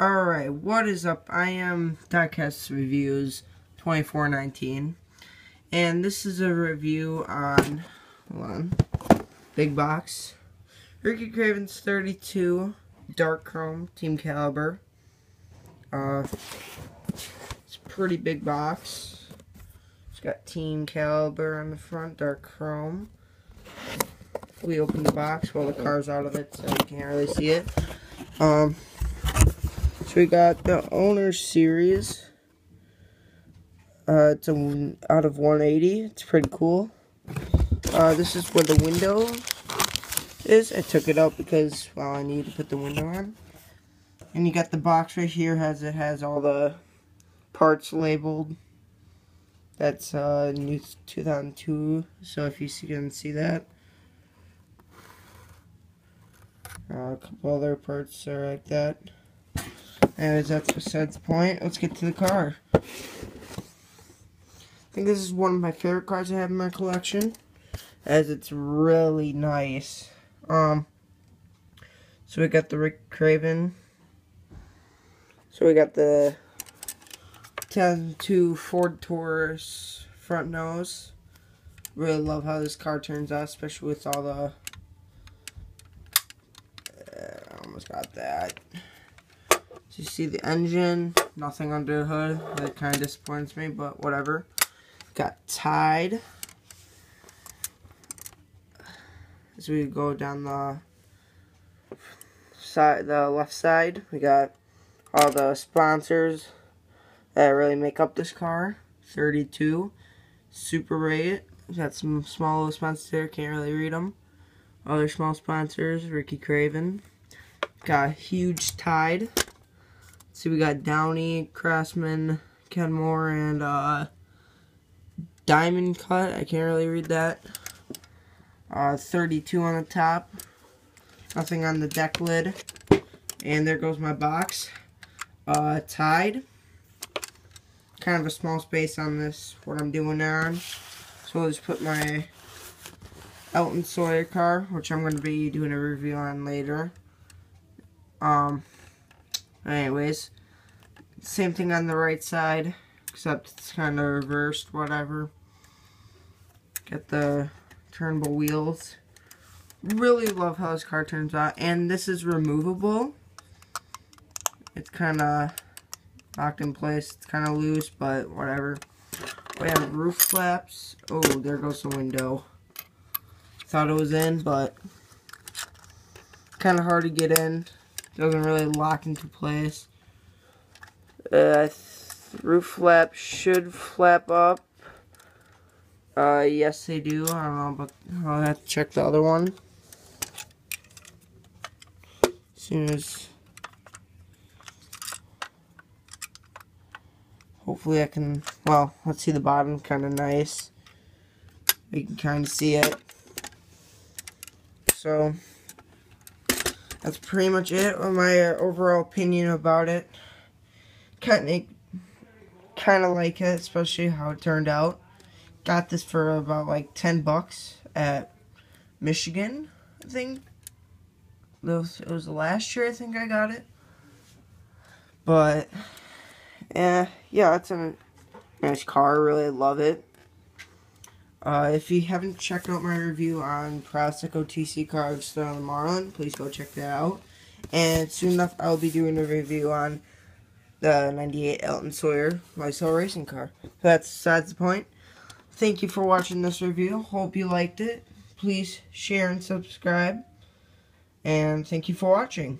Alright, what is up? I am Diecast Reviewer 2419 and this is a review on, hold on, Big Box, Ricky Craven's 32 Dark Chrome Team Caliber. Uh, it's a pretty big box. It's got Team Caliber on the front, Dark Chrome. We open the box while the car's out of it so you can't really see it. Um, so we got the owner series. Uh, it's a, out of 180. It's pretty cool. Uh, this is where the window is. I took it out because, well, I need to put the window on. And you got the box right here. Has It has all the parts labeled. That's uh, new 2002. So if you can see that. Uh, a couple other parts are like that. Anyways, that's besides the point. Let's get to the car. I think this is one of my favorite cars I have in my collection. As it's really nice. Um, so we got the Rick Craven. So we got the 10-2 Ford Taurus front nose. Really love how this car turns out, especially with all the... Uh, almost got that. So you see the engine, nothing under the hood. That kind of disappoints me, but whatever. Got Tide. As we go down the side, the left side, we got all the sponsors that really make up this car. 32, Super Rate. Got some small little sponsors there, can't really read them. Other small sponsors, Ricky Craven. Got a huge Tide. See, we got Downey, Craftsman, Kenmore, and uh, Diamond Cut. I can't really read that. Uh, 32 on the top. Nothing on the deck lid. And there goes my box. Uh, Tide. Kind of a small space on this, what I'm doing on. So I'll just put my Elton Sawyer car, which I'm going to be doing a review on later. Um, Anyways, same thing on the right side, except it's kind of reversed, whatever. Get the turnable wheels. Really love how this car turns out, and this is removable. It's kind of locked in place. It's kind of loose, but whatever. We have roof flaps. Oh, there goes the window. Thought it was in, but kind of hard to get in. Doesn't really lock into place. Uh, roof flap should flap up. Uh, yes they do. I don't know, but I'll have to check the other one. As soon as... Hopefully I can... Well, let's see the bottom. Kind of nice. You can kind of see it. So that's pretty much it on my overall opinion about it. Kind of, kind of like it, especially how it turned out. Got this for about like 10 bucks at Michigan, I think. It was, was last year I think I got it. But, eh, yeah, it's a nice car. Really love it. Uh, if you haven't checked out my review on Plastic OTC cars on the Marlin, please go check that out. And soon enough, I'll be doing a review on the 98 Elton Sawyer Lysol racing car. So that's besides the point. Thank you for watching this review. Hope you liked it. Please share and subscribe. And thank you for watching.